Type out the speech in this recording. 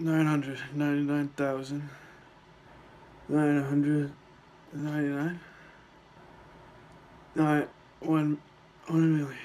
nine hundred ninety nine thousand nine hundred ninety nine nine one one million.